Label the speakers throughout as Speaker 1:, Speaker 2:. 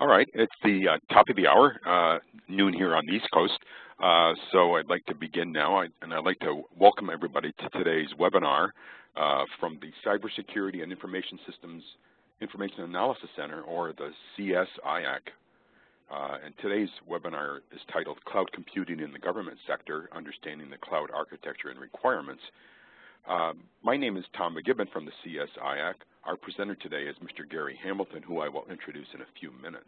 Speaker 1: All right, it's the uh, top of the hour, uh, noon here on the East Coast. Uh, so I'd like to begin now, I, and I'd like to welcome everybody to today's webinar uh, from the Cybersecurity and Information Systems Information Analysis Center, or the CSIAC. Uh, and today's webinar is titled Cloud Computing in the Government Sector, Understanding the Cloud Architecture and Requirements. Uh, my name is Tom McGibbon from the CSIAC. Our presenter today is Mr. Gary Hamilton, who I will introduce in a few minutes.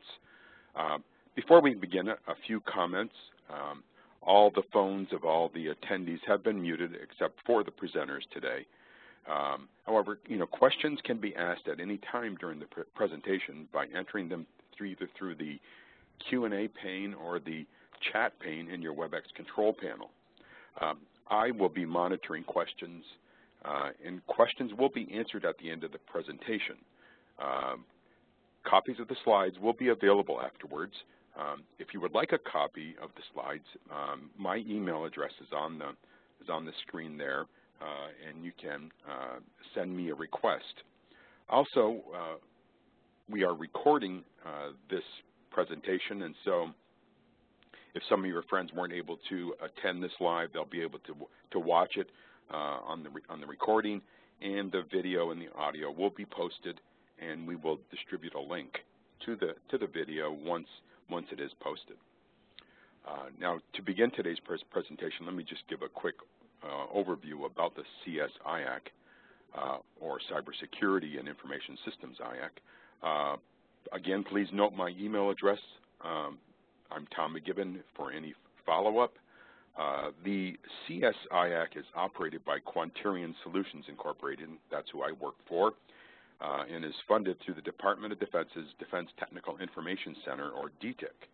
Speaker 1: Uh, before we begin, a few comments. Um, all the phones of all the attendees have been muted except for the presenters today. Um, however, you know, questions can be asked at any time during the presentation by entering them either through the Q&A pane or the chat pane in your WebEx control panel. Um, I will be monitoring questions uh, and questions will be answered at the end of the presentation. Um, copies of the slides will be available afterwards. Um, if you would like a copy of the slides, um, my email address is on the is on the screen there, uh, and you can uh, send me a request. Also, uh, we are recording uh, this presentation, and so if some of your friends weren't able to attend this live, they'll be able to to watch it on the on the recording, and the video and the audio will be posted, and we will distribute a link to the to the video once once it is posted. Uh, now, to begin today's pres presentation, let me just give a quick uh, overview about the CSIAC, uh, or Cybersecurity and Information Systems IAC. Uh, again, please note my email address. Um, I'm Tom McGibbon for any follow-up. Uh, the CSIAC is operated by Quanterion Solutions Incorporated, that's who I work for, uh, and is funded through the Department of Defense's Defense Technical Information Center, or DTIC.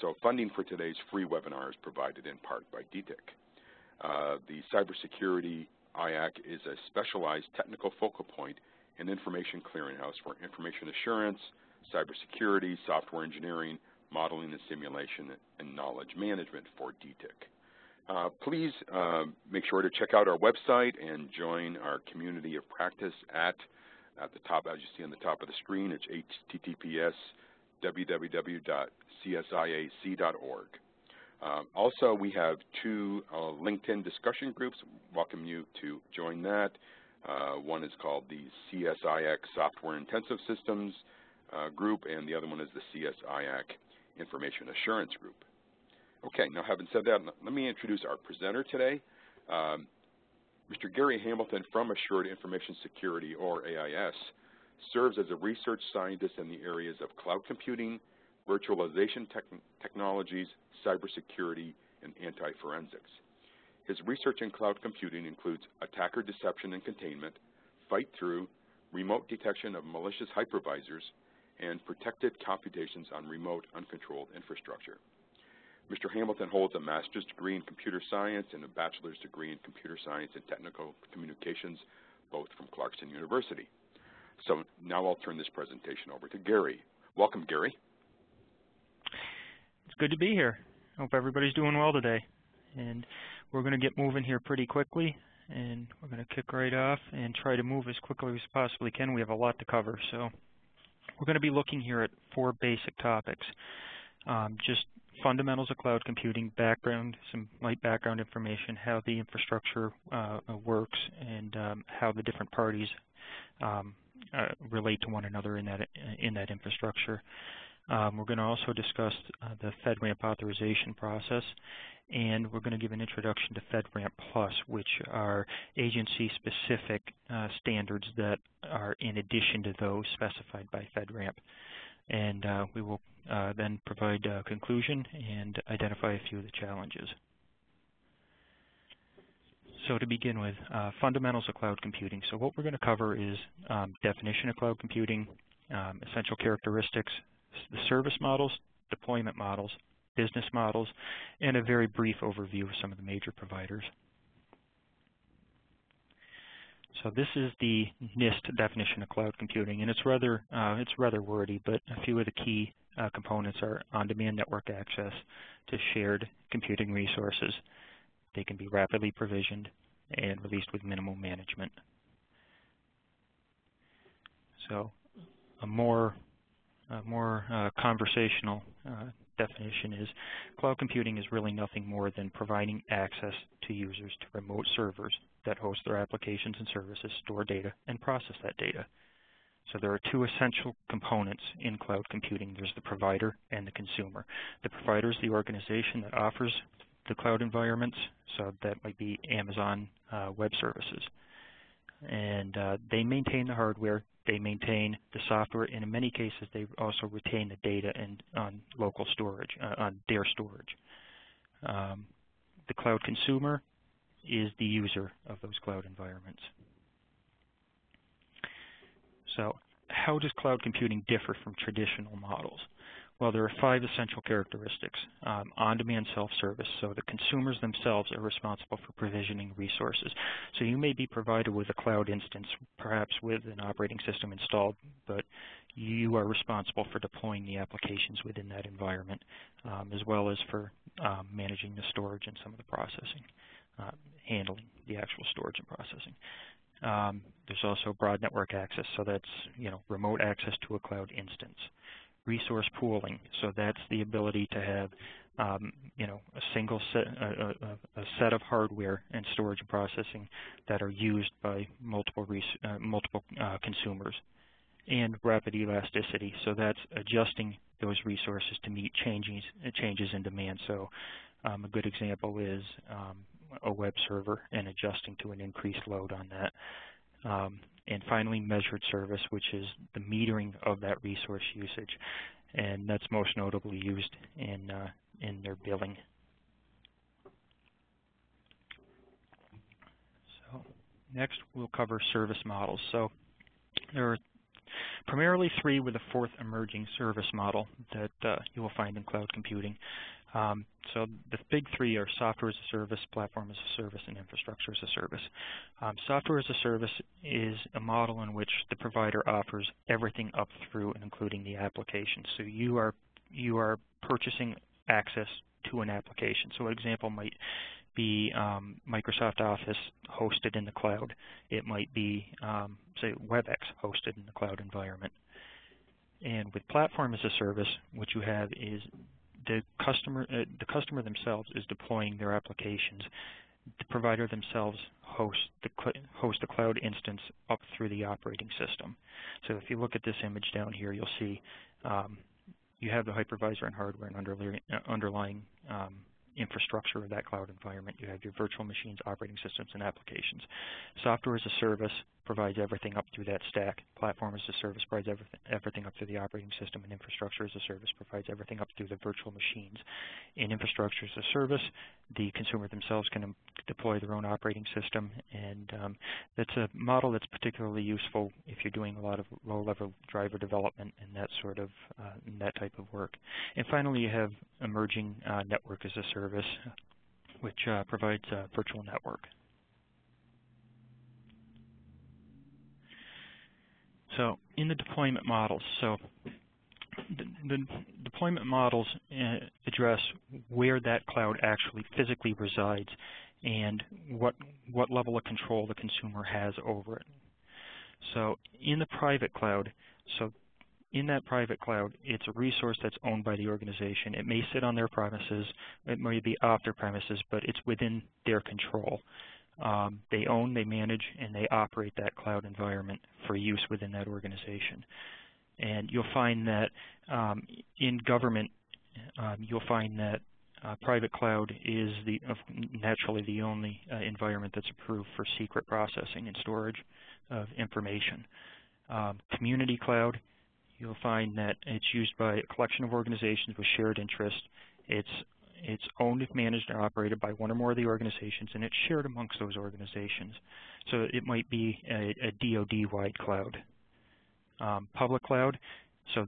Speaker 1: So funding for today's free webinar is provided in part by DTIC. Uh, the Cybersecurity IAC is a specialized technical focal point and information clearinghouse for information assurance, cybersecurity, software engineering, modeling and simulation, and knowledge management for DTIC. Uh, please uh, make sure to check out our website and join our community of practice at, at the top, as you see on the top of the screen, it's https www.csiac.org. Uh, also, we have two uh, LinkedIn discussion groups. Welcome you to join that. Uh, one is called the CSIAC Software Intensive Systems uh, group, and the other one is the CSIAC Information Assurance group. Okay, now having said that, let me introduce our presenter today. Um, Mr. Gary Hamilton from Assured Information Security, or AIS, serves as a research scientist in the areas of cloud computing, virtualization technologies, cybersecurity, and anti-forensics. His research in cloud computing includes attacker deception and containment, fight-through, remote detection of malicious hypervisors, and protected computations on remote uncontrolled infrastructure. Mr. Hamilton holds a master's degree in computer science and a bachelor's degree in computer science and technical communications, both from Clarkson University. So now I'll turn this presentation over to Gary. Welcome, Gary.
Speaker 2: It's good to be here. Hope everybody's doing well today. And we're going to get moving here pretty quickly, and we're going to kick right off and try to move as quickly as possibly can. We have a lot to cover, so we're going to be looking here at four basic topics. Um, just fundamentals of cloud computing, background, some light background information, how the infrastructure uh, works, and um, how the different parties um, uh, relate to one another in that in that infrastructure. Um, we're going to also discuss uh, the FedRAMP authorization process, and we're going to give an introduction to FedRAMP Plus, which are agency-specific uh, standards that are in addition to those specified by FedRAMP. And uh, we will uh, then provide a conclusion and identify a few of the challenges. So to begin with, uh, fundamentals of cloud computing. So what we're going to cover is um, definition of cloud computing, um, essential characteristics, the service models, deployment models, business models, and a very brief overview of some of the major providers. So this is the NIST definition of cloud computing, and it's rather uh, it's rather wordy, but a few of the key uh, components are on-demand network access to shared computing resources. They can be rapidly provisioned and released with minimal management. So a more a more uh, conversational uh, definition is cloud computing is really nothing more than providing access to users to remote servers that host their applications and services, store data, and process that data. So there are two essential components in cloud computing. There's the provider and the consumer. The provider is the organization that offers the cloud environments, so that might be Amazon uh, Web Services. And uh, they maintain the hardware, they maintain the software, and in many cases they also retain the data and on local storage, uh, on their storage. Um, the cloud consumer is the user of those cloud environments. So how does cloud computing differ from traditional models? Well, there are five essential characteristics. Um, On-demand self-service, so the consumers themselves are responsible for provisioning resources. So you may be provided with a cloud instance, perhaps with an operating system installed, but you are responsible for deploying the applications within that environment, um, as well as for um, managing the storage and some of the processing, uh, handling the actual storage and processing. Um, there's also broad network access, so that's you know remote access to a cloud instance. Resource pooling, so that's the ability to have um, you know a single set, a, a, a, set of hardware and storage and processing that are used by multiple uh, multiple uh, consumers. And rapid elasticity, so that's adjusting those resources to meet changes changes in demand. So um, a good example is um, a web server and adjusting to an increased load on that. Um, and finally, measured service, which is the metering of that resource usage. And that's most notably used in, uh, in their billing. So next, we'll cover service models. So there are primarily three with a fourth emerging service model that uh, you will find in cloud computing. Um, so the big three are software as a service, platform as a service, and infrastructure as a service. Um, software as a service is a model in which the provider offers everything up through and including the application. So you are you are purchasing access to an application. So an example might be um, Microsoft Office hosted in the cloud. It might be, um, say, WebEx hosted in the cloud environment. And with platform as a service, what you have is the customer, uh, the customer themselves is deploying their applications. The provider themselves hosts the, host the cloud instance up through the operating system. So if you look at this image down here, you'll see um, you have the hypervisor and hardware and underlying, uh, underlying um, infrastructure of that cloud environment. You have your virtual machines, operating systems, and applications. Software as a service provides everything up through that stack. Platform as a service provides everything, everything up through the operating system, and infrastructure as a service provides everything up through the virtual machines. In infrastructure as a service, the consumer themselves can deploy their own operating system, and um, that's a model that's particularly useful if you're doing a lot of low-level driver development and that sort of uh, that type of work. And finally, you have emerging uh, network as a service, which uh, provides a virtual network. So in the deployment models, so the, the deployment models uh, address where that cloud actually physically resides and what, what level of control the consumer has over it. So in the private cloud, so in that private cloud, it's a resource that's owned by the organization. It may sit on their premises, it may be off their premises, but it's within their control. Um, they own, they manage, and they operate that cloud environment for use within that organization. And you'll find that um, in government, um, you'll find that uh, private cloud is the uh, naturally the only uh, environment that's approved for secret processing and storage of information. Um, community cloud, you'll find that it's used by a collection of organizations with shared interest. It's it's owned, managed, and operated by one or more of the organizations, and it's shared amongst those organizations. So it might be a, a DoD-wide cloud. Um, public cloud, so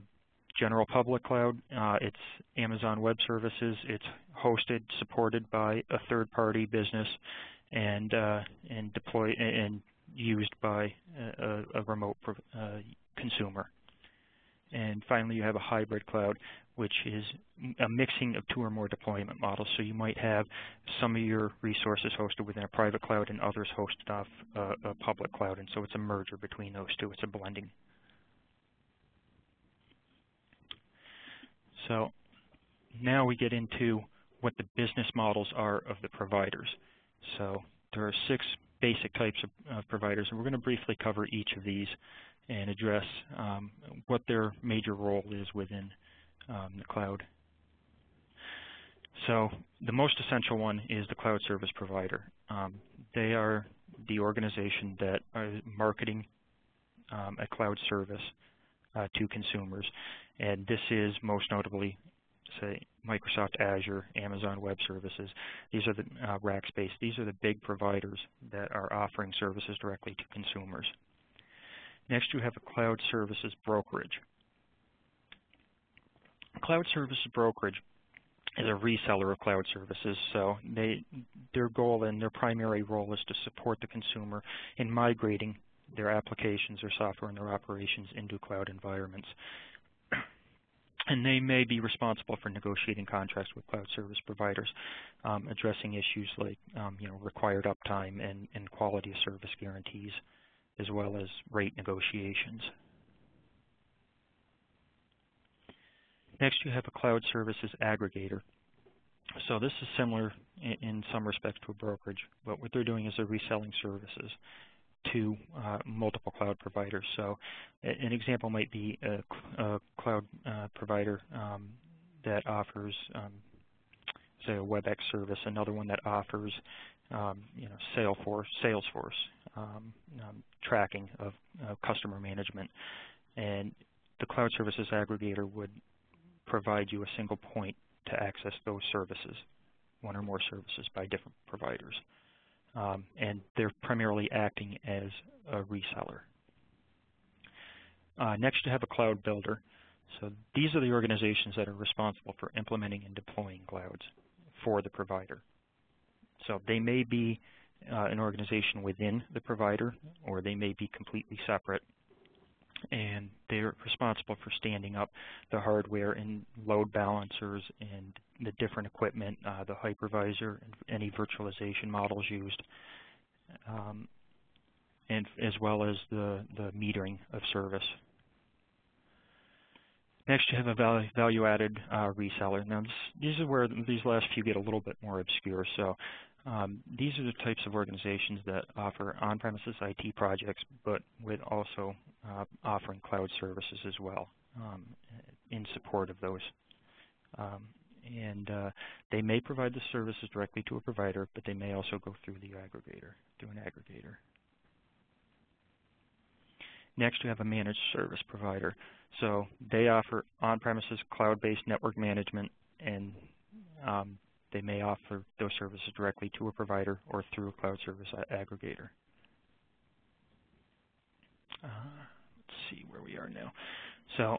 Speaker 2: general public cloud, uh, it's Amazon Web Services. It's hosted, supported by a third-party business, and uh, and deployed and used by a, a remote uh, consumer. And finally, you have a hybrid cloud, which is a mixing of two or more deployment models. So you might have some of your resources hosted within a private cloud and others hosted off uh, a public cloud. And so it's a merger between those two. It's a blending. So now we get into what the business models are of the providers. So there are six basic types of, of providers, and we're going to briefly cover each of these and address um, what their major role is within um, the cloud. So the most essential one is the cloud service provider. Um, they are the organization that are marketing um, a cloud service uh, to consumers, and this is most notably say Microsoft Azure, Amazon Web Services. These are the uh, Rackspace. These are the big providers that are offering services directly to consumers. Next, you have a cloud services brokerage. Cloud services brokerage is a reseller of cloud services, so they, their goal and their primary role is to support the consumer in migrating their applications their software and their operations into cloud environments and they may be responsible for negotiating contracts with cloud service providers, um, addressing issues like um, you know required uptime and, and quality of service guarantees, as well as rate negotiations. Next, you have a cloud services aggregator. So this is similar in, some respects to a brokerage, but what they're doing is they're reselling services to uh, multiple cloud providers. So an example might be a, a cloud uh, provider um, that offers, um, say, a WebEx service, another one that offers, um, you know, Salesforce, Salesforce um, um, tracking of uh, customer management. And the cloud services aggregator would provide you a single point to access those services, one or more services by different providers um, and they're primarily acting as a reseller. Uh, next, you have a cloud builder. So these are the organizations that are responsible for implementing and deploying clouds for the provider. So they may be uh, an organization within the provider, or they may be completely separate and they're responsible for standing up the hardware and load balancers and the different equipment, uh, the hypervisor, and any virtualization models used, um, and as well as the, the metering of service. Next, you have a value-added uh, reseller. Now, this, these are where these last few get a little bit more obscure. So um, these are the types of organizations that offer on-premises IT projects, but with also uh, offering cloud services as well um, in support of those. Um, and uh, they may provide the services directly to a provider, but they may also go through the aggregator, through an aggregator. Next, we have a managed service provider. So they offer on-premises cloud-based network management and um, they may offer those services directly to a provider or through a cloud service aggregator. Uh, let's see where we are now. So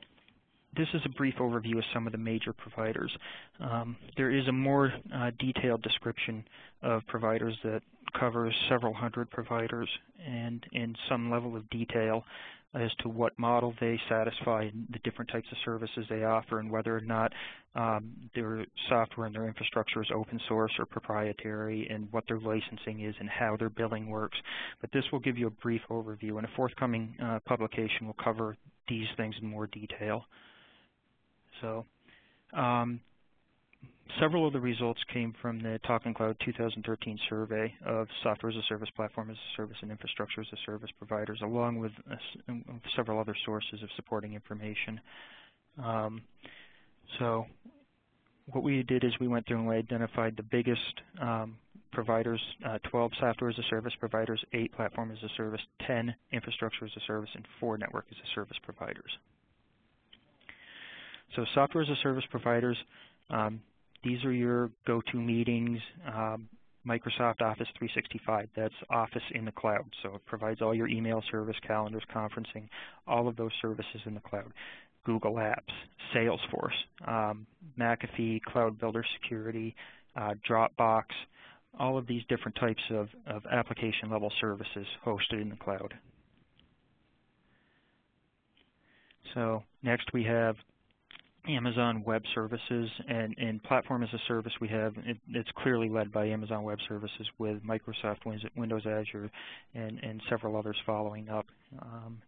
Speaker 2: this is a brief overview of some of the major providers. Um, there is a more uh, detailed description of providers that covers several hundred providers and in some level of detail as to what model they satisfy and the different types of services they offer and whether or not um, their software and their infrastructure is open source or proprietary and what their licensing is and how their billing works. But this will give you a brief overview and a forthcoming uh, publication will cover these things in more detail. So um, Several of the results came from the Talking Cloud 2013 survey of software as a service, platform as a service, and infrastructure as a service providers, along with uh, several other sources of supporting information. Um, so what we did is we went through and we identified the biggest um, providers, uh, 12 software as a service providers, 8 platform as a service, 10 infrastructure as a service, and 4 network as a service providers. So software as a service providers, um, these are your go-to meetings, um, Microsoft Office 365. That's Office in the cloud. So it provides all your email service, calendars, conferencing, all of those services in the cloud. Google Apps, Salesforce, um, McAfee, Cloud Builder Security, uh, Dropbox, all of these different types of, of application level services hosted in the cloud. So next we have Amazon Web Services and, and Platform as a Service we have, it, it's clearly led by Amazon Web Services with Microsoft Windows Azure and, and several others following up. Um,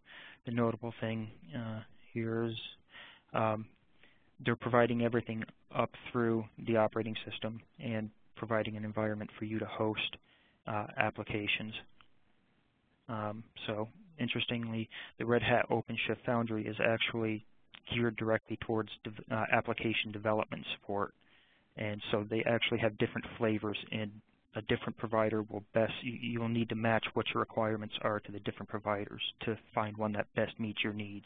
Speaker 2: the notable thing uh, here is um, they're providing everything up through the operating system and providing an environment for you to host uh, applications. Um, so interestingly, the Red Hat OpenShift Foundry is actually geared directly towards de uh, application development support. And so they actually have different flavors and a different provider will best, you, will need to match what your requirements are to the different providers to find one that best meets your needs.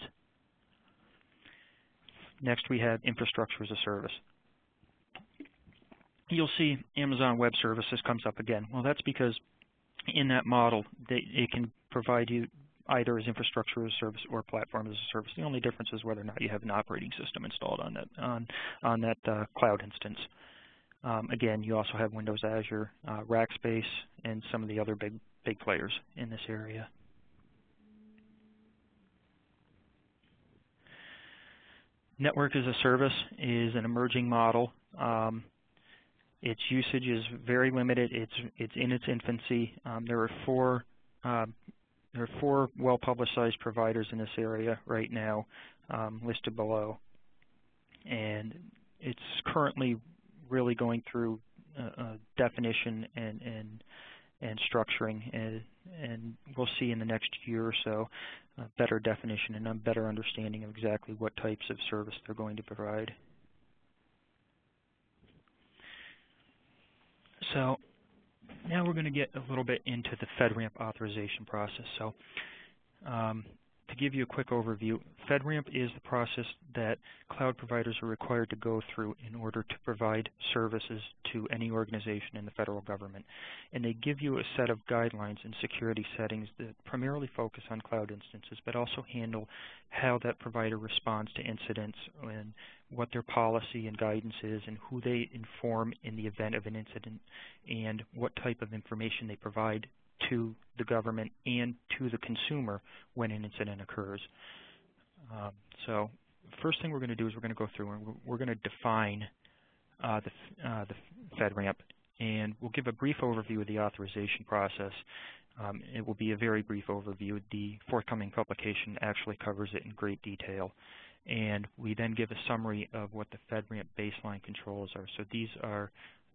Speaker 2: Next we have infrastructure as a service. You'll see Amazon Web Services comes up again. Well, that's because in that model, they, it can provide you either as infrastructure as a service or platform as a service. The only difference is whether or not you have an operating system installed on that on on that uh, cloud instance. Um, again, you also have Windows Azure, uh, Rackspace, and some of the other big big players in this area. Network as a service is an emerging model. Um, its usage is very limited. It's it's in its infancy. Um, there are four um, there are four well-publicized providers in this area right now um, listed below. And it's currently really going through a, a definition and, and, and structuring. And, and, we'll see in the next year or so a better definition and a better understanding of exactly what types of service they're going to provide. So now we're going to get a little bit into the FedRAMP authorization process. So um, to give you a quick overview, FedRAMP is the process that cloud providers are required to go through in order to provide services to any organization in the federal government. And they give you a set of guidelines and security settings that primarily focus on cloud instances, but also handle how that provider responds to incidents and what their policy and guidance is and who they inform in the event of an incident and what type of information they provide to the government and to the consumer when an incident occurs. Um, so first thing we're going to do is we're going to go through and we're going to define uh, the, uh, the FedRAMP and we'll give a brief overview of the authorization process. Um, it will be a very brief overview. The forthcoming publication actually covers it in great detail. And we then give a summary of what the FedRAMP baseline controls are. So these are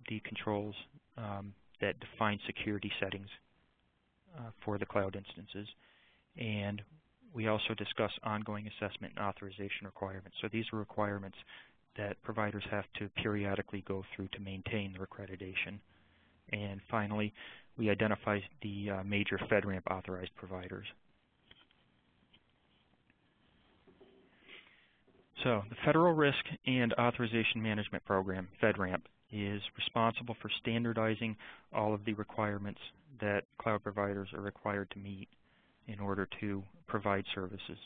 Speaker 2: the controls um, that define security settings for the cloud instances. And we also discuss ongoing assessment and authorization requirements. So these are requirements that providers have to periodically go through to maintain their accreditation. And finally, we identify the uh, major FedRAMP authorized providers. So the Federal Risk and Authorization Management Program, FedRAMP, is responsible for standardizing all of the requirements that cloud providers are required to meet in order to provide services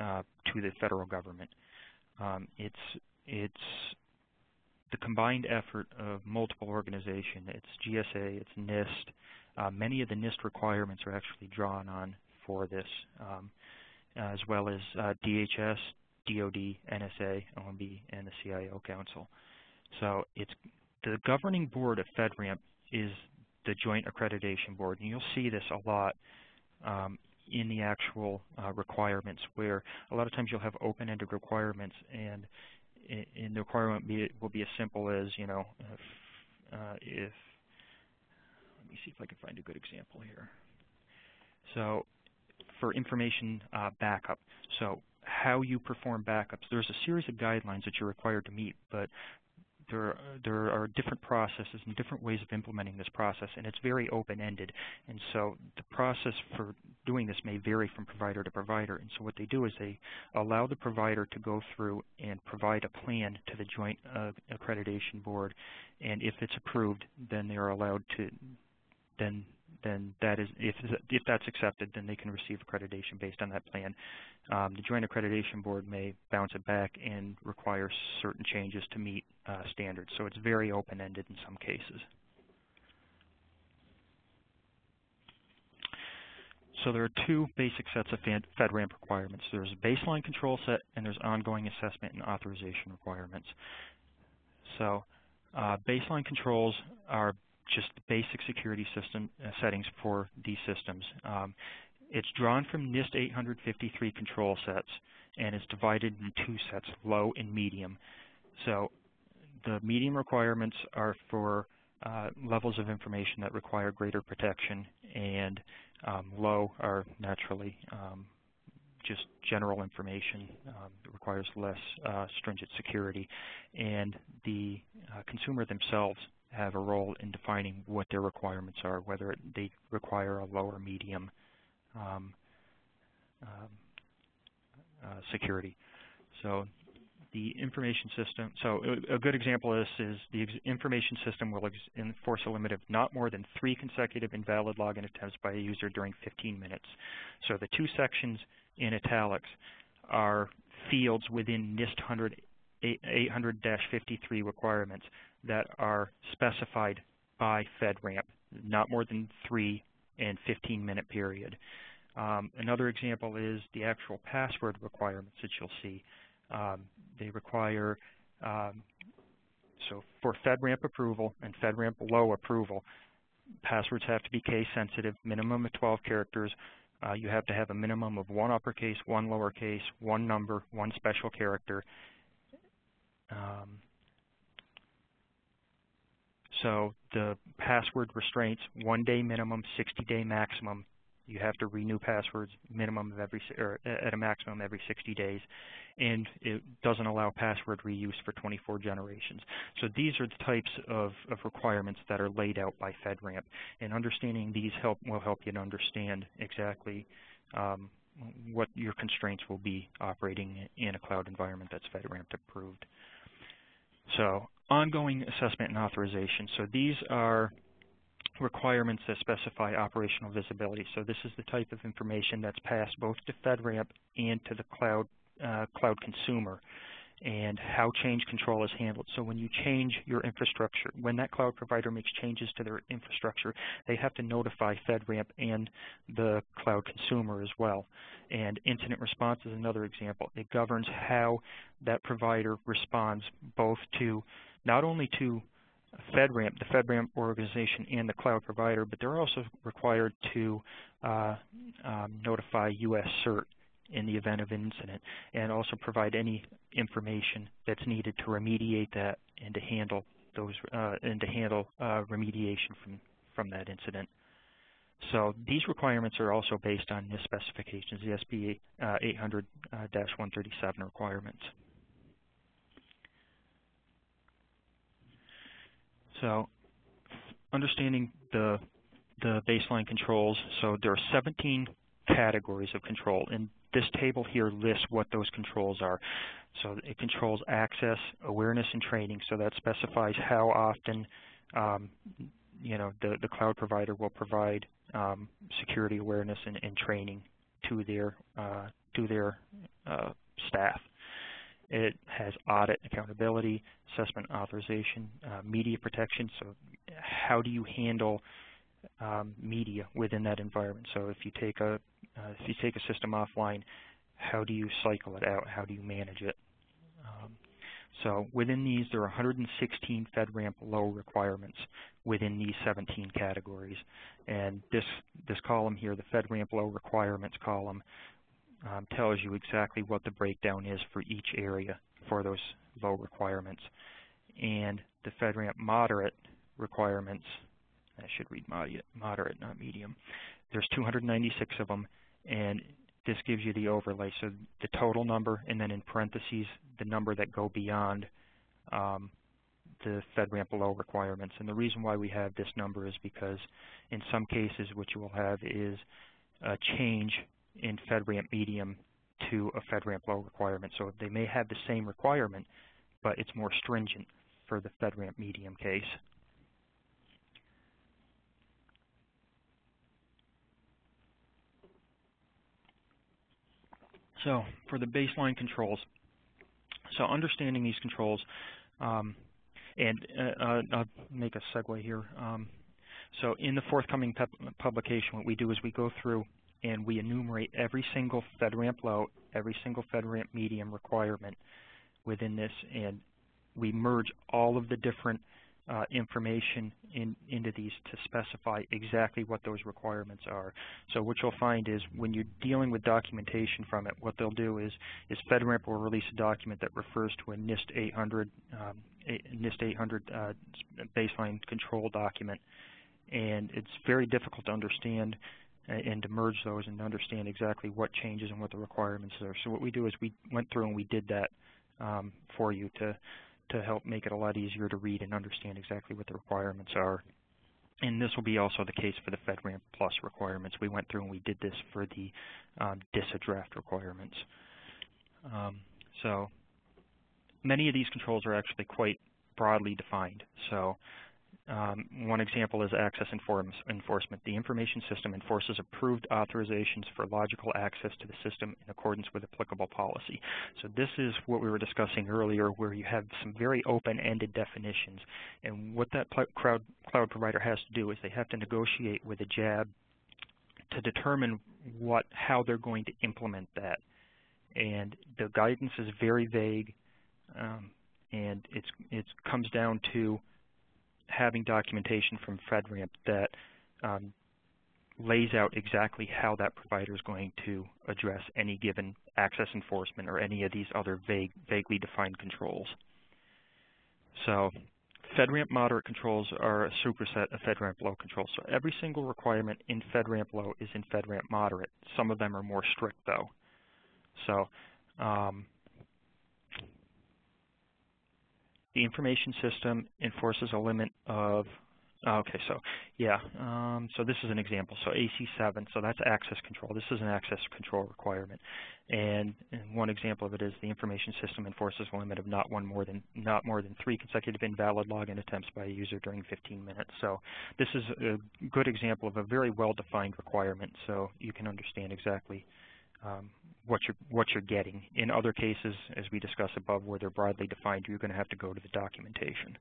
Speaker 2: uh, to the federal government. Um, it's it's the combined effort of multiple organizations. It's GSA, it's NIST. Uh, many of the NIST requirements are actually drawn on for this, um, as well as uh, DHS, DoD, NSA, OMB, and the CIO Council. So it's the governing board of FedRAMP is the Joint Accreditation Board, and you'll see this a lot um, in the actual uh, requirements, where a lot of times you'll have open-ended requirements, and in the requirement be, will be as simple as, you know, if, uh, if, let me see if I can find a good example here. So for information uh, backup, so how you perform backups, there's a series of guidelines that you're required to meet, but there, there are different processes and different ways of implementing this process, and it's very open-ended. And so the process for doing this may vary from provider to provider. And so what they do is they allow the provider to go through and provide a plan to the Joint uh, Accreditation Board, and if it's approved, then they are allowed to then then that is if if that's accepted, then they can receive accreditation based on that plan. Um, the Joint Accreditation Board may bounce it back and require certain changes to meet uh, standards. So it's very open-ended in some cases. So there are two basic sets of FedRAMP requirements. There's a baseline control set and there's ongoing assessment and authorization requirements. So uh, baseline controls are just basic security system uh, settings for these systems. Um, it's drawn from NIST 853 control sets and it's divided in two sets, low and medium. So the medium requirements are for uh, levels of information that require greater protection, and um, low are naturally um, just general information um, that requires less uh, stringent security. And the uh, consumer themselves have a role in defining what their requirements are, whether they require a low or medium um, um, uh, security. So the information system, so a good example of this is the information system will enforce a limit of not more than three consecutive invalid login attempts by a user during 15 minutes. So the two sections in italics are fields within NIST 800-53 requirements that are specified by FedRAMP, not more than three and 15-minute period. Um, another example is the actual password requirements that you'll see. Um, they require, um, so for FedRAMP approval and FedRAMP low approval, passwords have to be case sensitive, minimum of 12 characters. Uh, you have to have a minimum of one uppercase, one lowercase, one number, one special character. Um, so the password restraints, one day minimum, 60 day maximum, you have to renew passwords minimum of every or at a maximum every 60 days, and it doesn't allow password reuse for 24 generations. So these are the types of, of requirements that are laid out by FedRAMP, and understanding these help will help you to understand exactly um, what your constraints will be operating in a cloud environment that's FedRAMP approved. So ongoing assessment and authorization. So these are requirements that specify operational visibility. So this is the type of information that's passed both to FedRAMP and to the cloud, uh, cloud consumer and how change control is handled. So when you change your infrastructure, when that cloud provider makes changes to their infrastructure, they have to notify FedRAMP and the cloud consumer as well. And incident response is another example. It governs how that provider responds both to not only to FedRAMP, the FedRAMP organization, and the cloud provider, but they're also required to uh, um, notify U.S. CERT in the event of an incident, and also provide any information that's needed to remediate that and to handle those uh, and to handle uh, remediation from from that incident. So these requirements are also based on NIST specifications, the SP 800-137 uh, requirements. So understanding the, the baseline controls, so there are 17 categories of control, and this table here lists what those controls are. So it controls access, awareness, and training, so that specifies how often um, you know, the, the cloud provider will provide um, security awareness and, and, training to their, uh, to their uh, staff. It has audit accountability, assessment authorization, uh, media protection. So how do you handle um, media within that environment? So if you take a uh, if you take a system offline, how do you cycle it out? How do you manage it? Um, so within these, there are 116 FedRAMP low requirements within these 17 categories. And this, this column here, the FedRAMP low requirements column, um, tells you exactly what the breakdown is for each area for those low requirements. And the FedRAMP moderate requirements, I should read moderate, not medium, there's 296 of them, and this gives you the overlay. So the total number, and then in parentheses, the number that go beyond um, the FedRAMP low requirements. And the reason why we have this number is because in some cases what you will have is a change in FedRAMP medium to a FedRAMP low requirement. So they may have the same requirement, but it's more stringent for the FedRAMP medium case. So for the baseline controls, so understanding these controls, um, and uh, uh, I'll make a segue here. Um, so in the forthcoming publication, what we do is we go through and we enumerate every single FedRAMP low, every single FedRAMP medium requirement within this, and we merge all of the different uh, information in, into these to specify exactly what those requirements are. So what you'll find is when you're dealing with documentation from it, what they'll do is, is FedRAMP will release a document that refers to a NIST 800, um, a NIST 800 uh, baseline control document, and it's very difficult to understand and to merge those and understand exactly what changes and what the requirements are. So what we do is we went through and we did that um, for you to to help make it a lot easier to read and understand exactly what the requirements are. And this will be also the case for the FedRAMP Plus requirements. We went through and we did this for the um, DISA draft requirements. Um, so many of these controls are actually quite broadly defined. So um, one example is access enforcement. The information system enforces approved authorizations for logical access to the system in accordance with applicable policy. So this is what we were discussing earlier where you have some very open-ended definitions. And what that cloud, cloud provider has to do is they have to negotiate with a JAB to determine what, how they're going to implement that. And the guidance is very vague, um, and it's, it comes down to having documentation from FedRAMP that um, lays out exactly how that provider is going to address any given access enforcement or any of these other vague, vaguely defined controls. So FedRAMP moderate controls are a superset of FedRAMP low controls. So every single requirement in FedRAMP low is in FedRAMP moderate. Some of them are more strict though. So um, the information system enforces a limit of Okay, so yeah, um, so this is an example. So AC7, so that's access control. This is an access control requirement, and, and, one example of it is the information system enforces a limit of not one more than not more than three consecutive invalid login attempts by a user during 15 minutes. So this is a good example of a very well-defined requirement, so you can understand exactly um, what you're what you're getting. In other cases, as we discussed above, where they're broadly defined, you're going to have to go to the documentation.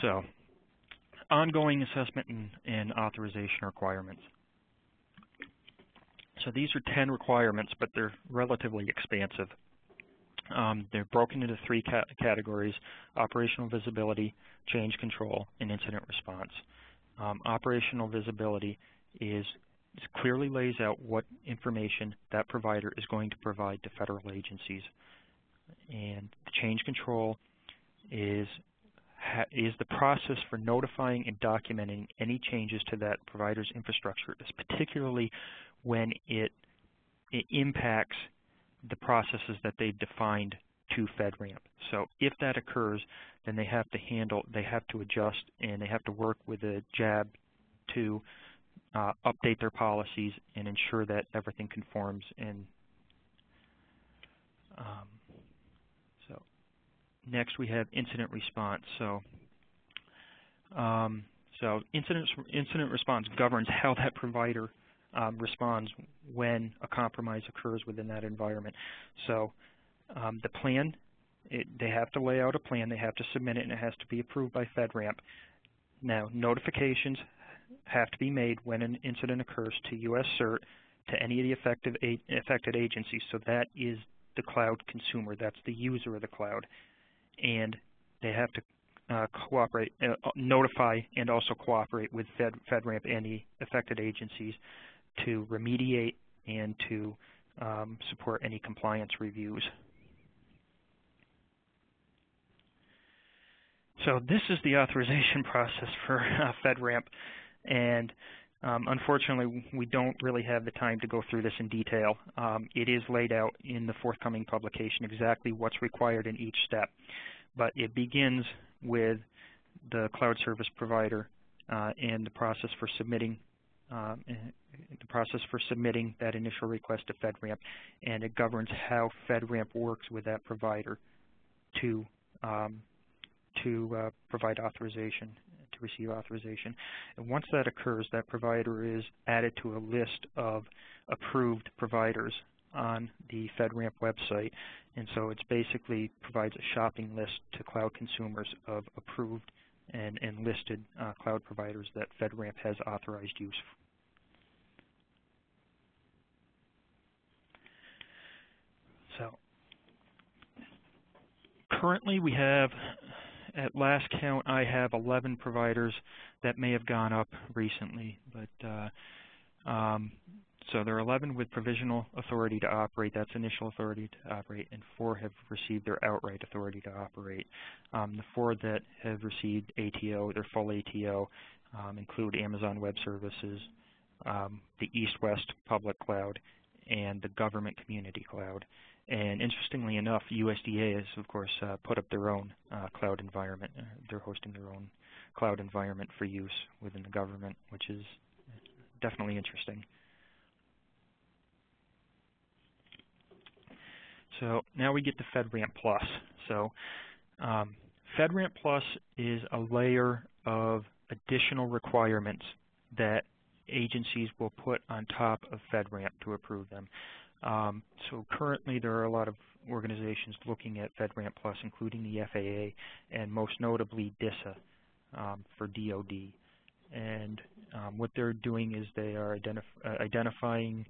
Speaker 2: So, ongoing assessment and, and authorization requirements. So these are 10 requirements, but they're relatively expansive. Um, they're broken into three ca categories, operational visibility, change control, and incident response. Um, operational visibility is clearly lays out what information that provider is going to provide to federal agencies. And the change control is is the process for notifying and documenting any changes to that provider's infrastructure, particularly when it, it impacts the processes that they've defined to FedRAMP. So if that occurs, then they have to handle, they have to adjust, and they have to work with a JAB to uh, update their policies and ensure that everything conforms and um, so next we have incident response so um, so incident incident response governs how that provider um, responds when a compromise occurs within that environment. So um, the plan it, they have to lay out a plan they have to submit it and it has to be approved by FedRAMP. Now notifications have to be made when an incident occurs to U.S. CERT to any of the affected, affected agencies. So that is the cloud consumer. That's the user of the cloud. And they have to uh, cooperate, uh, notify and also cooperate with Fed, FedRAMP and the affected agencies to remediate and to um, support any compliance reviews. So this is the authorization process for uh, FedRAMP. And um, unfortunately, we don't really have the time to go through this in detail. Um, it is laid out in the forthcoming publication exactly what's required in each step. But it begins with the cloud service provider uh, and the process for submitting uh, the process for submitting that initial request to FedRAMP, and it governs how FedRAMP works with that provider to um, to uh, provide authorization to receive authorization. And once that occurs, that provider is added to a list of approved providers on the FedRAMP website. And so it basically provides a shopping list to cloud consumers of approved and, and listed uh, cloud providers that FedRAMP has authorized use. So currently we have at last count, I have 11 providers that may have gone up recently, but uh, um, so there are 11 with provisional authority to operate, that's initial authority to operate, and four have received their outright authority to operate. Um, the four that have received ATO, their full ATO, um, include Amazon Web Services, um, the East-West Public Cloud, and the Government Community Cloud. And interestingly enough, USDA has, of course, uh, put up their own uh, cloud environment. Uh, they're hosting their own cloud environment for use within the government, which is definitely interesting. So now we get to FedRAMP Plus. So um, FedRAMP Plus is a layer of additional requirements that agencies will put on top of FedRAMP to approve them. Um, so currently there are a lot of organizations looking at FedRAMP Plus, including the FAA, and most notably DISA um, for DoD. And um, what they're doing is they are identif uh, identifying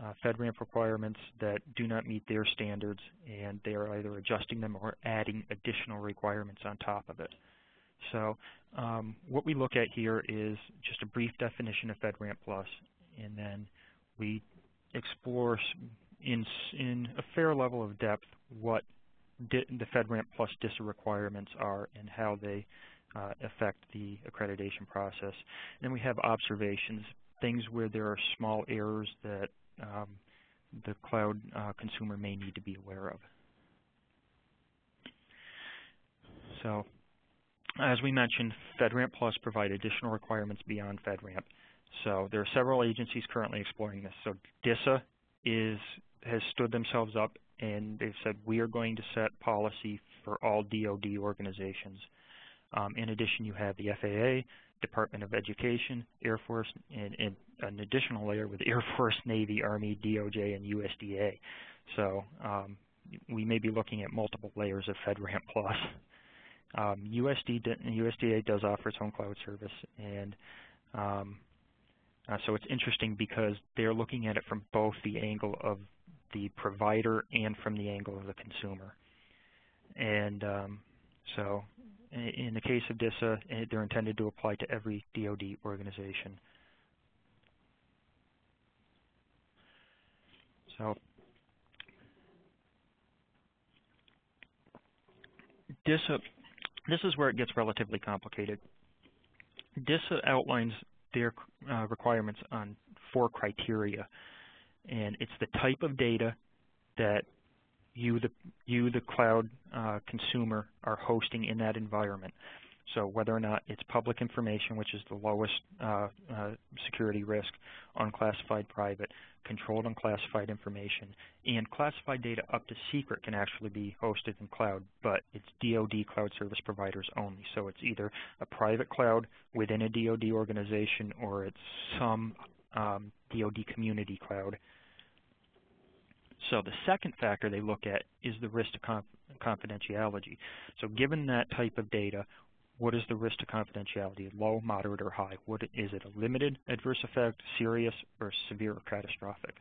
Speaker 2: uh, FedRAMP requirements that do not meet their standards, and they are either adjusting them or adding additional requirements on top of it. So um, what we look at here is just a brief definition of FedRAMP Plus, and then we explore in, in a fair level of depth what the FedRAMP Plus DISA requirements are and how they uh, affect the accreditation process. And then we have observations, things where there are small errors that um, the cloud uh, consumer may need to be aware of. So as we mentioned, FedRAMP Plus provide additional requirements beyond FedRAMP. So there are several agencies currently exploring this. So DISA is, has stood themselves up and they've said we are going to set policy for all DoD organizations. Um, in addition, you have the FAA, Department of Education, Air Force, and, and, an additional layer with Air Force, Navy, Army, DOJ, and USDA. So um, we may be looking at multiple layers of FedRAMP Plus. Um, USD, USDA does offer its own cloud service, and um, uh, so it's interesting because they're looking at it from both the angle of the provider and from the angle of the consumer. And um, so in the case of DISA, eh, they're intended to apply to every DoD organization. So DISA, this is where it gets relatively complicated. DISA outlines their uh, requirements on four criteria, and it's the type of data that you, the, you, the cloud uh, consumer, are hosting in that environment. So whether or not it's public information, which is the lowest uh, uh, security risk, unclassified private, controlled unclassified information, and classified data up to secret can actually be hosted in cloud, but it's DoD cloud service providers only. So it's either a private cloud within a DoD organization or it's some um, DoD community cloud so the second factor they look at is the risk to confidentiality. So given that type of data, what is the risk to confidentiality, low, moderate, or high? What, is it a limited adverse effect, serious, or severe or catastrophic?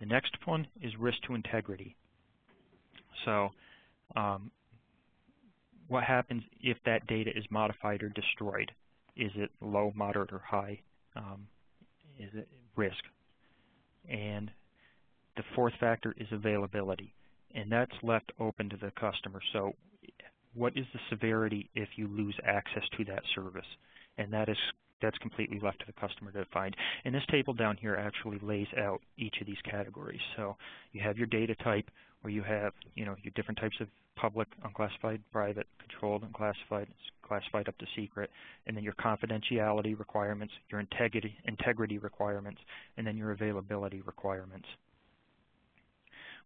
Speaker 2: The next one is risk to integrity. So um, what happens if that data is modified or destroyed? Is it low, moderate, or high? Um, is it risk? And the fourth factor is availability, and that's left open to the customer. So what is the severity if you lose access to that service? And that is that's completely left to the customer to find. And this table down here actually lays out each of these categories. So you have your data type, where you have you know your different types of public, unclassified, private, controlled, unclassified, classified up to secret, and then your confidentiality requirements, your integrity, integrity requirements, and then your availability requirements.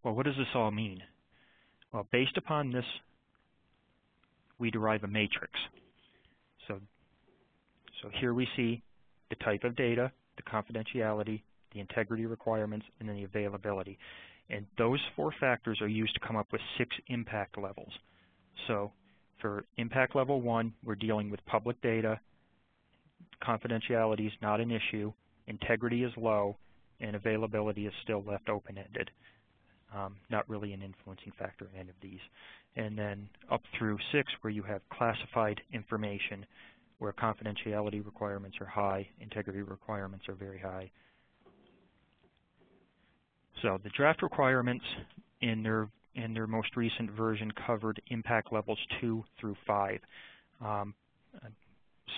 Speaker 2: Well, what does this all mean? Well, based upon this, we derive a matrix. So, so here we see the type of data, the confidentiality, the integrity requirements, and then the availability. And those four factors are used to come up with six impact levels. So for impact level one, we're dealing with public data, confidentiality is not an issue, integrity is low, and availability is still left open-ended. Um, not really an influencing factor in any of these. And then up through 6 where you have classified information where confidentiality requirements are high, integrity requirements are very high. So the draft requirements in their in their most recent version covered impact levels 2 through 5. Um,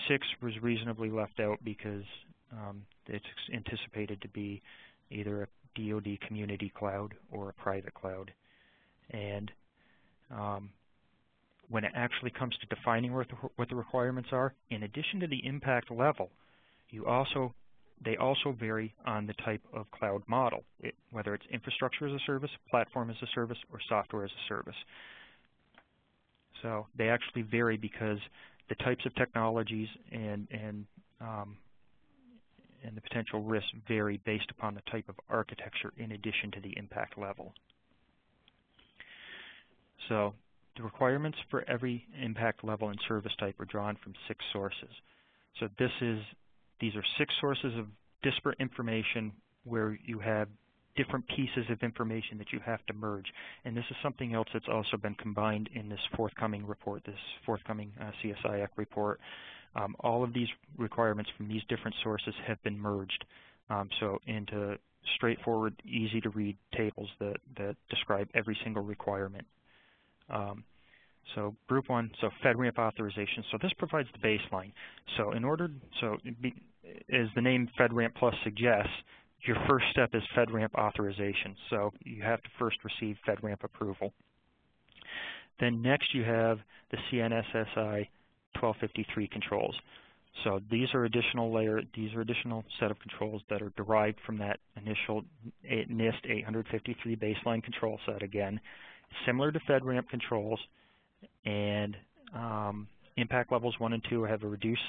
Speaker 2: 6 was reasonably left out because um, it's anticipated to be either a DoD community cloud or a private cloud. And um, when it actually comes to defining what the, what the requirements are, in addition to the impact level, you also they also vary on the type of cloud model, it, whether it's infrastructure as a service, platform as a service, or software as a service. So they actually vary because the types of technologies and, and um, and the potential risks vary based upon the type of architecture in addition to the impact level. So the requirements for every impact level and service type are drawn from six sources. So this is these are six sources of disparate information where you have different pieces of information that you have to merge. And this is something else that's also been combined in this forthcoming report, this forthcoming uh, report. Um, all of these requirements from these different sources have been merged. Um, so into straightforward, easy to read tables that, that describe every single requirement. Um, so group one, so FedRAMP authorization. So this provides the baseline. So in order, so be, as the name FedRAMP Plus suggests, your first step is FedRAMP authorization. So you have to first receive FedRAMP approval. Then next you have the CNSSI 1253 controls. So these are additional layer, these are additional set of controls that are derived from that initial NIST 853 baseline control set again, similar to FedRAMP controls, and um, impact levels 1 and 2 have a reduced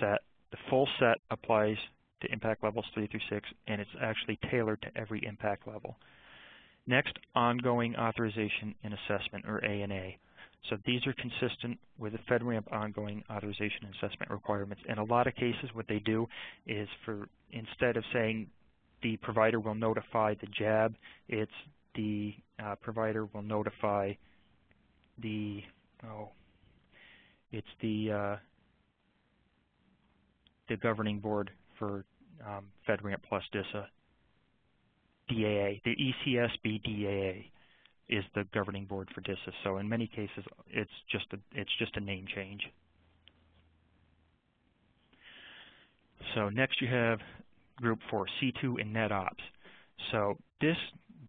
Speaker 2: set. The full set applies to impact levels 3 through 6, and it's actually tailored to every impact level. Next, ongoing authorization and assessment, or ANA. So these are consistent with the FedRAMP ongoing authorization assessment requirements. In a lot of cases, what they do is for instead of saying the provider will notify the JAB, it's the uh, provider will notify the oh, it's the uh, the governing board for um, FedRAMP plus DISA DAA, the ECSB DAA is the governing board for DISA. So in many cases, it's just a, it's just a name change. So next you have group four, C2 and NetOps. So this,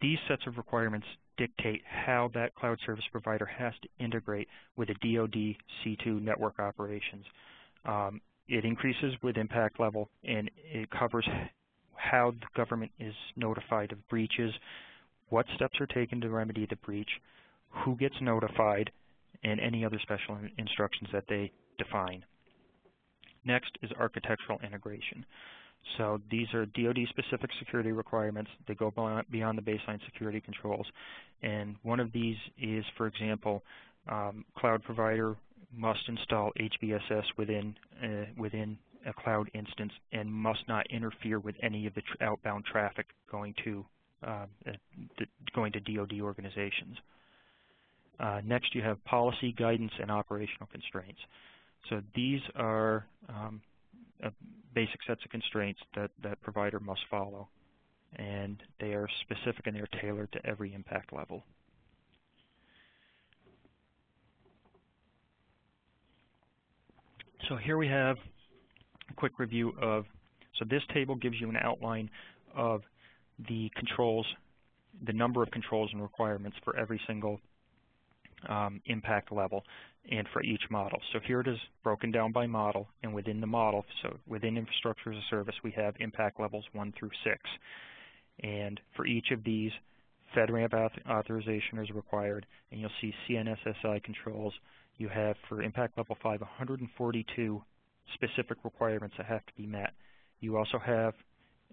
Speaker 2: these sets of requirements dictate how that cloud service provider has to integrate with a DoD C2 network operations. Um, it increases with impact level, and it covers how the government is notified of breaches, what steps are taken to remedy the breach, who gets notified, and any other special instructions that they define. Next is architectural integration. So these are DoD-specific security requirements. They go beyond the baseline security controls. And one of these is, for example, um, cloud provider must install HBSS within uh, within a cloud instance and must not interfere with any of the tr outbound traffic going to going to DoD organizations. Uh, next, you have policy, guidance, and operational constraints. So these are um, basic sets of constraints that that provider must follow, and they are specific and they're tailored to every impact level. So here we have a quick review of, so this table gives you an outline of the controls, the number of controls and requirements for every single um, impact level and for each model. So here it is broken down by model, and within the model, so within infrastructure as a service, we have impact levels 1 through 6. And for each of these, FedRAMP authorization is required, and you'll see CNSSI controls. You have for impact level 5 142 specific requirements that have to be met. You also have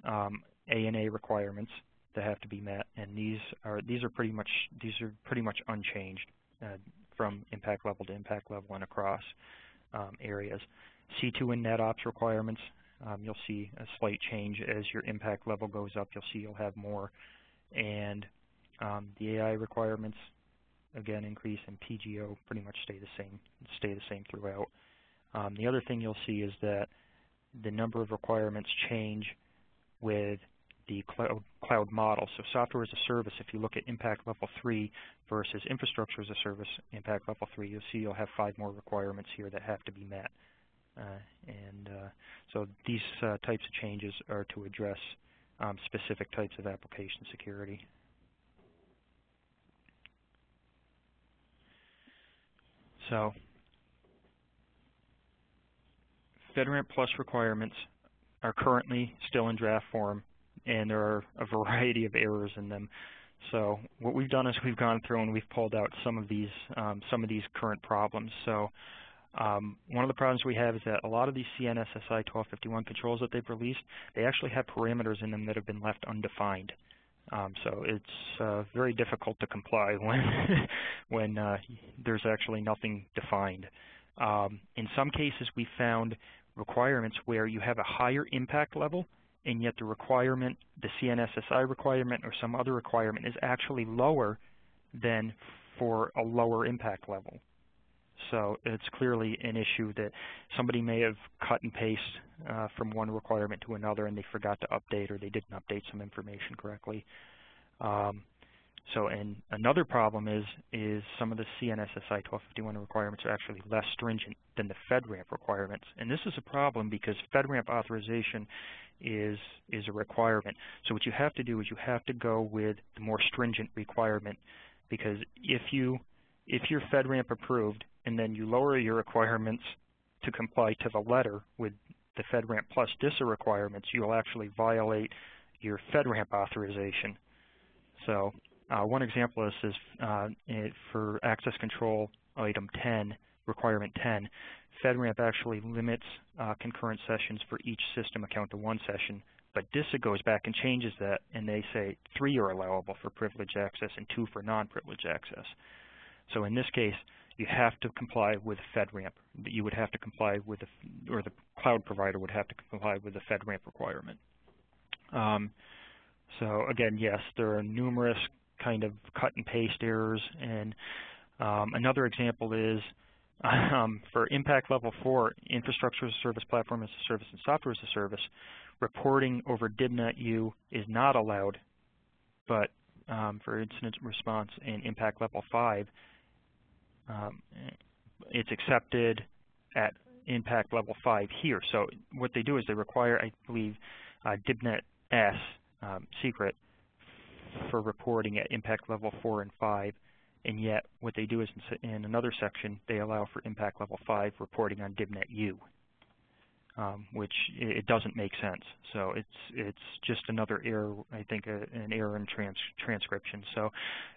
Speaker 2: um, ANA requirements that have to be met, and these are these are pretty much these are pretty much unchanged uh, from impact level to impact level and across um, areas. C2 and NetOps requirements, um, you'll see a slight change as your impact level goes up. You'll see you'll have more, and Um, the AI requirements again increase, and PGO pretty much stay the same stay the same throughout. Um, the other thing you'll see is that the number of requirements change with the cloud, cloud model. So software as a service, if you look at impact level 3 versus infrastructure as a service impact level 3, you'll see you'll have five more requirements here that have to be met. Uh, and uh, so these uh, types of changes are to address um, specific types of application security. So FedRAMP Plus requirements are currently still in draft form, and there are a variety of errors in them. So what we've done is we've gone through and we've pulled out some of these um, some of these current problems. So um, one of the problems we have is that a lot of these CNSSI 1251 controls that they've released, they actually have parameters in them that have been left undefined. Um, so it's uh, very difficult to comply when when uh, there's actually nothing defined. Um, in some cases, we found requirements where you have a higher impact level, and yet the requirement, the CNSSI requirement or some other requirement is actually lower than for a lower impact level. So it's clearly an issue that somebody may have cut and paste uh, from one requirement to another and they forgot to update or they didn't update some information correctly. Um, so, and another problem is is some of the CNSSI 1251 requirements are actually less stringent than the FedRAMP requirements, and this is a problem because FedRAMP authorization is is a requirement. So what you have to do is you have to go with the more stringent requirement, because if you if you're FedRAMP approved and then you lower your requirements to comply to the letter with the FedRAMP plus DISA requirements, you'll actually violate your FedRAMP authorization. So uh, one example of this is uh, for access control item 10, requirement 10, FedRAMP actually limits uh, concurrent sessions for each system account to one session, but DISA goes back and changes that, and they say three are allowable for privileged access and two for non-privileged access. So in this case, you have to comply with FedRAMP. You would have to comply with, the, or the cloud provider would have to comply with the FedRAMP requirement. Um, so again, yes, there are numerous kind of cut and paste errors. And um, another example is um, for impact level four, infrastructure as a service, platform as a service, and software as a service, reporting over DIBNetU is not allowed, but um, for incident response and impact level five, um, it's accepted at impact level five here. So what they do is they require, I believe, uh, DIBNet S um, secret for reporting at impact level 4 and 5, and yet what they do is in, another section, they allow for impact level 5 reporting on DIBNet U, um, which it doesn't make sense. So it's it's just another error, I think, a, an error in trans transcription. So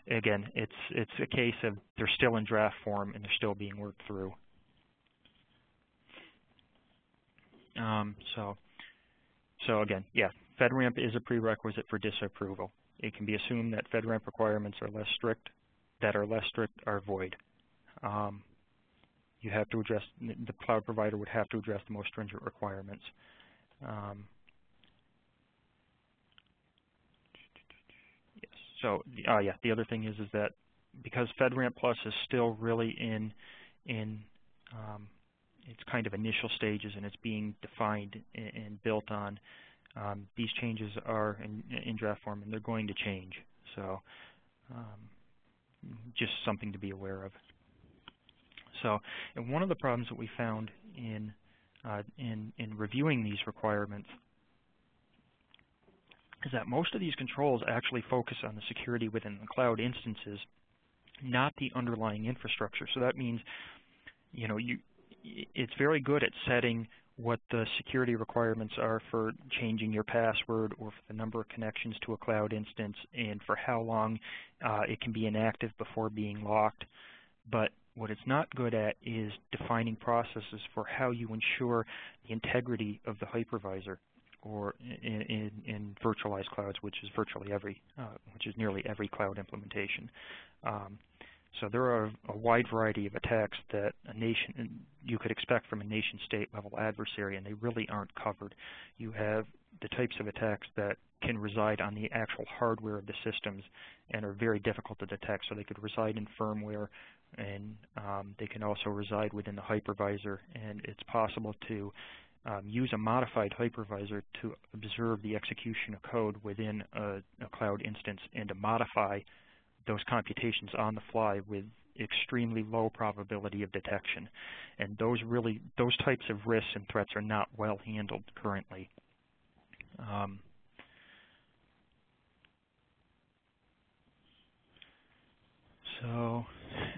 Speaker 2: again, it's it's a case of they're still in draft form and they're still being worked through. Um, so so again, yeah, FedRAMP is a prerequisite for DISA approval. It can be assumed that FedRAMP requirements are less strict, that are less strict are void. Um, you have to address, the cloud provider would have to address the most stringent requirements. Um, yes, so uh, yeah, the other thing is is that because FedRAMP Plus is still really in in um, its kind of initial stages and it's being defined and, and built on um, these changes are in, in, draft form and they're going to change. So um, just something to be aware of. So and one of the problems that we found in, uh, in, in reviewing these requirements is that most of these controls actually focus on the security within the cloud instances, not the underlying infrastructure. So that means, you know, you, it's very good at setting what the security requirements are for changing your password or for the number of connections to a cloud instance and for how long uh, it can be inactive before being locked. But what it's not good at is defining processes for how you ensure the integrity of the hypervisor or in, in, in virtualized clouds, which is virtually every, uh, which is nearly every cloud implementation. Um, so there are a wide variety of attacks that a nation you could expect from a nation-state level adversary, and they really aren't covered. You have the types of attacks that can reside on the actual hardware of the systems and are very difficult to detect. So they could reside in firmware and um, they can also reside within the hypervisor and it's possible to um, use a modified hypervisor to observe the execution of code within a, a cloud instance and to modify those computations on the fly with extremely low probability of detection. And those really, those types of risks and threats are not well handled currently. Um, so,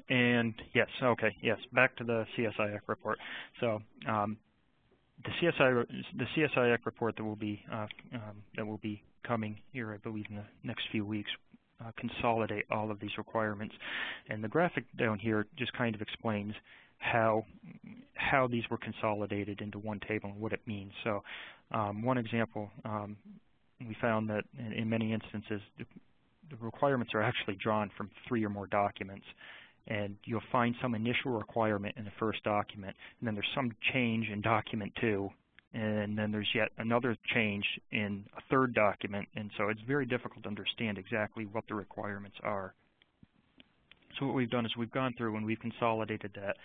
Speaker 2: and yes, okay, yes, back to the CSIAC report. So, um, the CSI the CSIAC report that will be uh, um, that will be coming here, I believe, in the next few weeks, uh, consolidate all of these requirements. And the graphic down here just kind of explains how how these were consolidated into one table and what it means. So um, one example, um, we found that in, in many instances, the, the, requirements are actually drawn from three or more documents. And you'll find some initial requirement in the first document, and then there's some change in document two, and then there's yet another change in a third document, and so it's very difficult to understand exactly what the requirements are. So what we've done is we've gone through and we've consolidated that.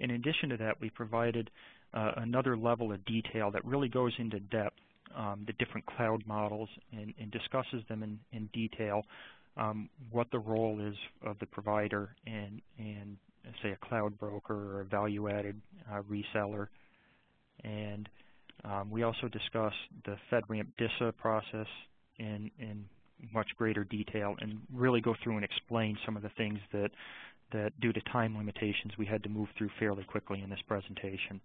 Speaker 2: In addition to that, we provided uh, another level of detail that really goes into depth, um, the different cloud models, and, and discusses them in, in detail, um, what the role is of the provider and, and say a cloud broker or a value-added uh, reseller, and um, we also discuss the FedRAMP DISA process in, in much greater detail and really go through and explain some of the things that, that due to time limitations we had to move through fairly quickly in this presentation.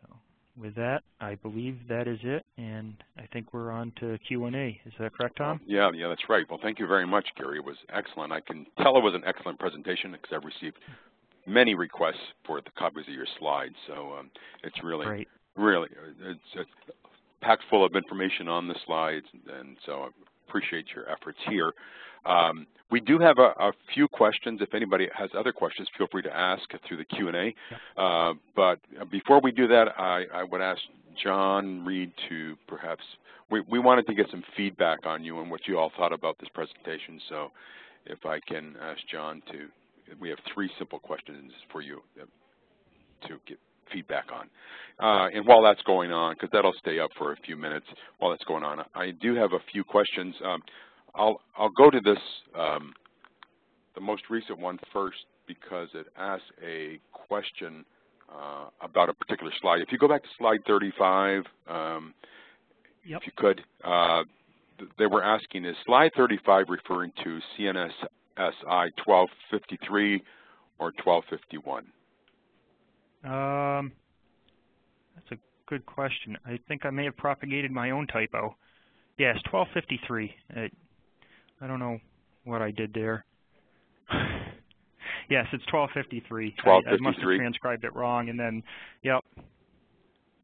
Speaker 2: So with that, I believe that is it, and I think we're on to Q&A. Is that correct, Tom?
Speaker 1: Yeah, yeah, that's right. Well, thank you very much, Gary. It was excellent. I can tell it was an excellent presentation because I've received many requests for the copies of your slides, so um, it's really
Speaker 2: Great.
Speaker 1: Really, it's, it's packed full of information on the slides, and so I appreciate your efforts here. Um, we do have a, a, few questions. If anybody has other questions, feel free to ask through the Q&A. Uh, but before we do that, I, I, would ask John Reed to perhaps, we, we wanted to get some feedback on you and what you all thought about this presentation. So if I can ask John to, we have three simple questions for you to get feedback on. Uh, and while that's going on, because that'll stay up for a few minutes while that's going on, I do have a few questions. Um, I'll, I'll go to this, um, the most recent one first because it asks a question uh, about a particular slide. If you go back to slide 35, um,
Speaker 2: yep.
Speaker 1: if you could, uh, they were asking, is slide 35 referring to CNSSI 1253 or 1251?
Speaker 2: Um, that's a good question. I think I may have propagated my own typo. Yes, 1253. I, I don't know what I did there. yes, it's 1253.
Speaker 1: 1253. I,
Speaker 2: I, must have transcribed it wrong, and then, yep.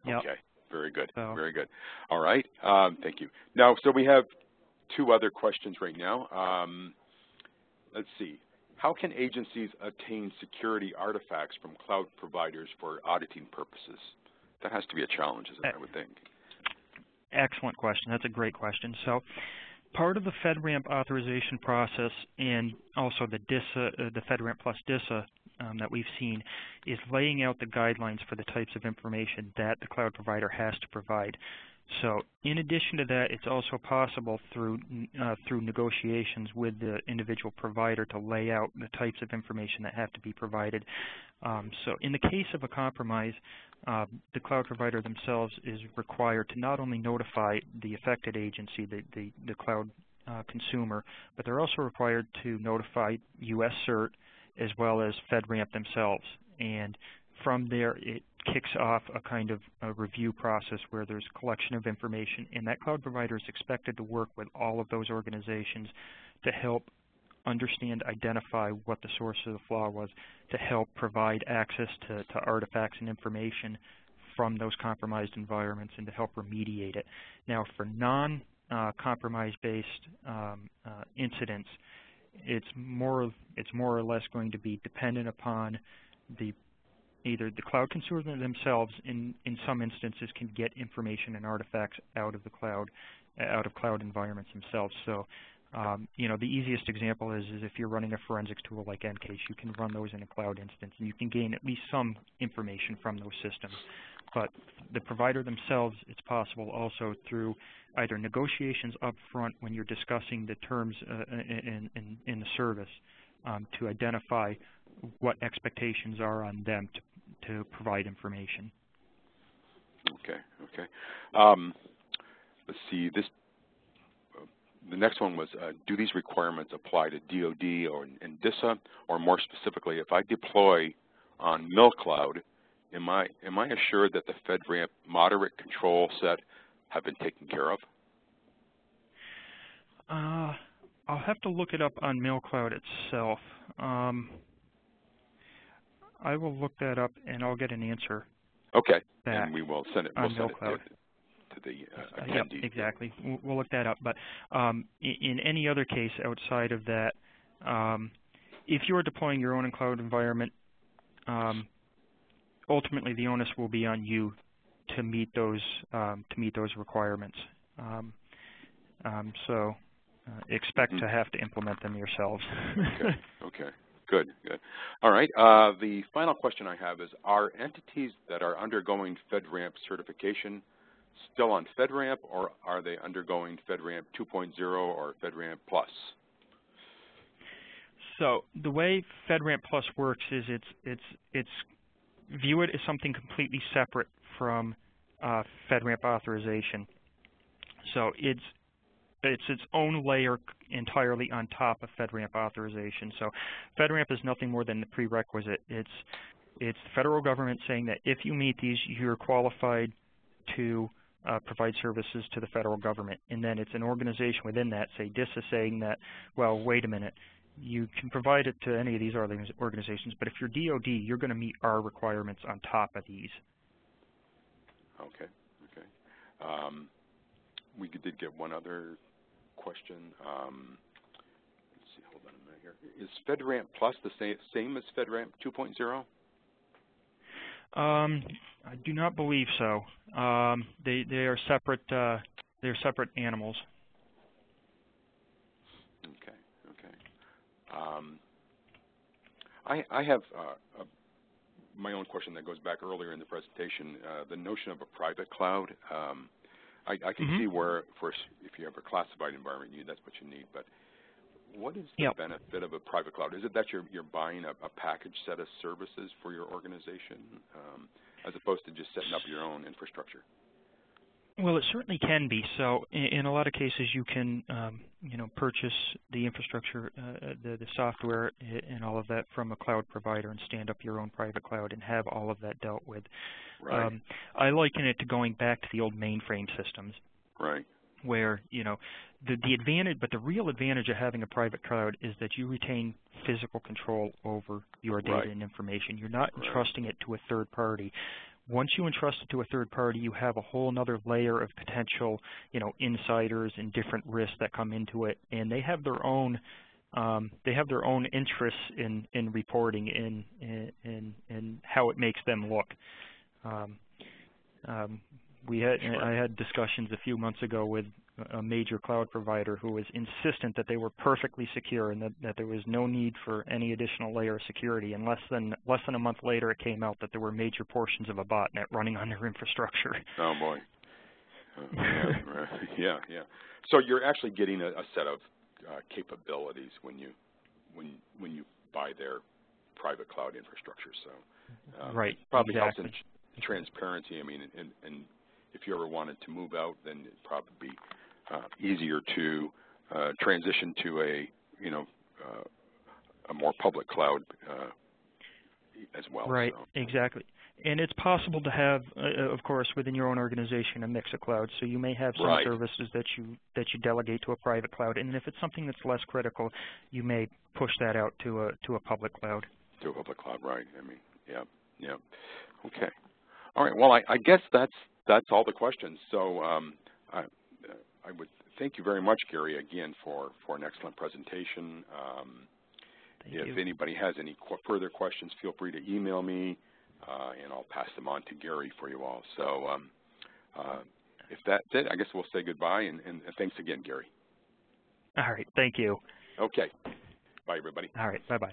Speaker 1: yep. Okay, very good, so. very good. All right, um, thank you. Now, so we have two other questions right now. Um, let's see. How can agencies obtain security artifacts from cloud providers for auditing purposes? That has to be a challenge, isn't it, I would think.
Speaker 2: Excellent question. That's a great question. So part of the FedRAMP authorization process and also the DISA, uh, the FedRAMP plus DISA um, that we've seen is laying out the guidelines for the types of information that the cloud provider has to provide. So in addition to that, it's also possible through uh, through negotiations with the individual provider to lay out the types of information that have to be provided. Um, so in the case of a compromise, uh, the cloud provider themselves is required to not only notify the affected agency, the, the, the cloud uh, consumer, but they're also required to notify US CERT as well as FedRAMP themselves. And from there, it kicks off a kind of a review process where there's collection of information, and that cloud provider is expected to work with all of those organizations to help understand, identify what the source of the flaw was, to help provide access to, to artifacts and information from those compromised environments and to help remediate it. Now, for non-compromise-based uh, um, uh, incidents, it's more it's more or less going to be dependent upon the either the cloud consumer themselves in, in some instances can get information and artifacts out of the cloud out of cloud environments themselves. So, um, you know, the easiest example is, is if you're running a forensics tool like EnCase, you can run those in a cloud instance, and you can gain at least some information from those systems. But the provider themselves, it's possible also through either negotiations up front when you're discussing the terms uh, in, in, in, the service um, to identify what expectations are on them to, to provide information.
Speaker 1: Okay, okay. Um, let's see, this the next one was, uh, do these requirements apply to DoD or in DISA, or more specifically, if I deploy on MilCloud, am I am I assured that the FedRAMP moderate control set have been taken care of?
Speaker 2: Uh, I'll have to look it up on MilCloud itself. Um, I will look that up and I'll get an answer.
Speaker 1: Okay, and we will send it. We'll send it to, to the uh,
Speaker 2: Yep, exactly. We'll look that up. But um, in any other case outside of that, um, if you are deploying your own cloud environment, um, ultimately the onus will be on you to meet those um, to meet those requirements. Um, um, so uh, expect mm -hmm. to have to implement them yourselves.
Speaker 1: okay. Okay. Good. Good. All right. Uh, the final question I have is: Are entities that are undergoing FedRAMP certification still on FedRAMP, or are they undergoing FedRAMP 2.0 or FedRAMP Plus?
Speaker 2: So the way FedRAMP Plus works is it's it's it's view it as something completely separate from uh, FedRAMP authorization. So it's it's its own layer entirely on top of FedRAMP authorization. So FedRAMP is nothing more than the prerequisite. It's it's the federal government saying that if you meet these, you're qualified to uh, provide services to the federal government. And then it's an organization within that, say DISA, saying that, well, wait a minute, you can provide it to any of these other organizations, but if you're DOD, you're going to meet our requirements on top of these.
Speaker 1: Okay, okay. Um, we did get one other question. Um, let's see, hold on a minute here. Is FedRAMP Plus the same, same as FedRAMP 2.0?
Speaker 2: Um, I do not believe so. Um, they they are separate. Uh, they're separate animals.
Speaker 1: Okay. Okay. Um, I I have uh, a, my own question that goes back earlier in the presentation. Uh, the notion of a private cloud. Um, I, I, can mm -hmm. see where, for if you have a classified environment, you, that's what you need. But what is the
Speaker 2: yep.
Speaker 1: benefit of a private cloud? Is it that you're, you're buying a, a package set of services for your organization um, as opposed to just setting up your own infrastructure?
Speaker 2: Well, it certainly can be. So, in, in a lot of cases, you can, um, you know, purchase the infrastructure, uh, the, the software, and all of that from a cloud provider, and stand up your own private cloud and have all of that dealt with.
Speaker 1: Right. Um,
Speaker 2: I liken it to going back to the old mainframe systems.
Speaker 1: Right
Speaker 2: where you know the the advantage, but the real advantage of having a private cloud is that you retain physical control over your data
Speaker 1: right.
Speaker 2: and information. You're not
Speaker 1: right.
Speaker 2: entrusting it to a third party. Once you entrust it to a third party, you have a whole other layer of potential, you know, insiders and different risks that come into it, and they have their own um, they have their own interests in in reporting in in in how it makes them look. Um, um, we had sure. I had discussions a few months ago with a major cloud provider who was insistent that they were perfectly secure and that, that there was no need for any additional layer of security. And less than less than a month later, it came out that there were major portions of a botnet running on their infrastructure.
Speaker 1: Oh boy. Uh, yeah, yeah, yeah. So you're actually getting a, a set of uh, capabilities when you when when you buy their private cloud infrastructure. So
Speaker 2: um, right,
Speaker 1: probably
Speaker 2: exactly.
Speaker 1: helps transparency. I mean, and, and if you ever wanted to move out, then it'd probably be uh, easier to uh, transition to a, you know, uh, a more public cloud uh, as well.
Speaker 2: Right,
Speaker 1: so.
Speaker 2: exactly. And it's possible to have, uh, of course, within your own organization, a mix of clouds. So you may have some
Speaker 1: right.
Speaker 2: services that you that you delegate to a private cloud, and if it's something that's less critical, you may push that out to a to a public cloud.
Speaker 1: To a public cloud, right? I mean, yeah, yeah. Okay. All right. Well, I, I guess that's that's all the questions. So um, I, I, would thank you very much, Gary, again for, for an excellent presentation. Um, if
Speaker 2: you.
Speaker 1: anybody has any qu further questions, feel free to email me, uh, and I'll pass them on to Gary for you all. So um, uh, if that's it, I guess we'll say goodbye, and, and thanks again, Gary.
Speaker 2: All right, thank you.
Speaker 1: Okay. Bye, everybody.
Speaker 2: All right, bye-bye.